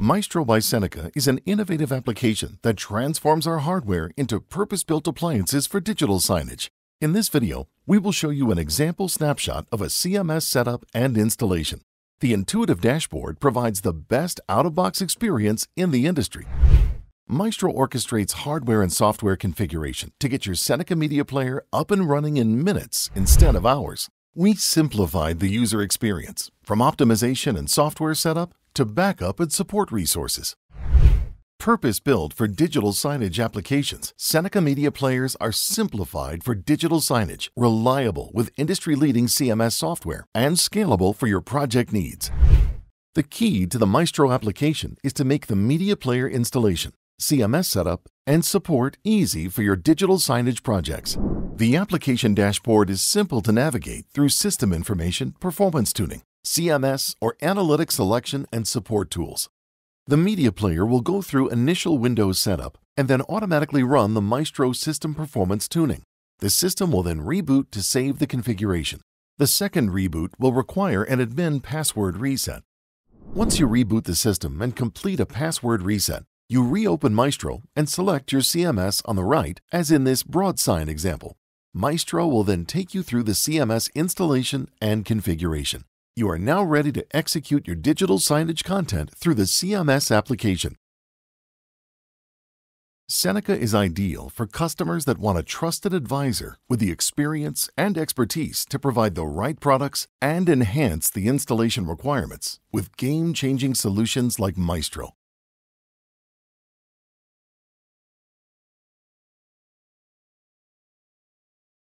Maestro by Seneca is an innovative application that transforms our hardware into purpose-built appliances for digital signage. In this video, we will show you an example snapshot of a CMS setup and installation. The intuitive dashboard provides the best out-of-box experience in the industry. Maestro orchestrates hardware and software configuration to get your Seneca Media Player up and running in minutes instead of hours. We simplified the user experience, from optimization and software setup to backup and support resources. Purpose-built for digital signage applications, Seneca Media Players are simplified for digital signage, reliable with industry-leading CMS software, and scalable for your project needs. The key to the Maestro application is to make the media player installation, CMS setup, and support easy for your digital signage projects. The application dashboard is simple to navigate through system information, performance tuning, CMS, or analytic selection and support tools. The media player will go through initial Windows setup and then automatically run the Maestro system performance tuning. The system will then reboot to save the configuration. The second reboot will require an admin password reset. Once you reboot the system and complete a password reset, you reopen Maestro and select your CMS on the right, as in this Broadsign example. Maestro will then take you through the CMS installation and configuration. You are now ready to execute your digital signage content through the CMS application. Seneca is ideal for customers that want a trusted advisor with the experience and expertise to provide the right products and enhance the installation requirements with game-changing solutions like Maestro.